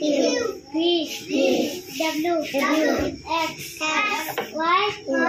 U, V, V, W, W, X, X, Y, Y.